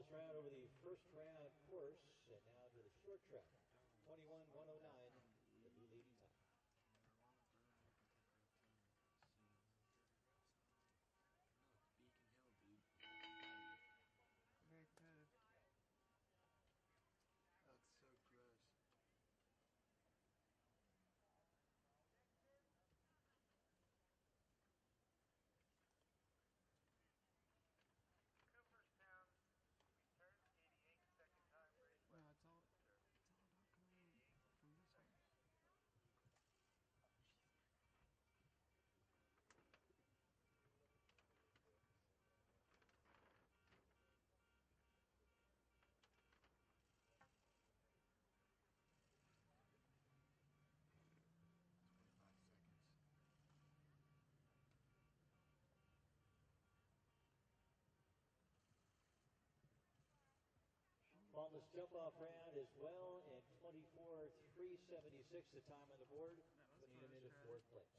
this round over the first round course, and now to the short track. 21 This jump off round as well, and 24 376 the time on the board, putting him into fourth place.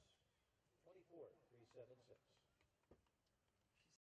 24 376.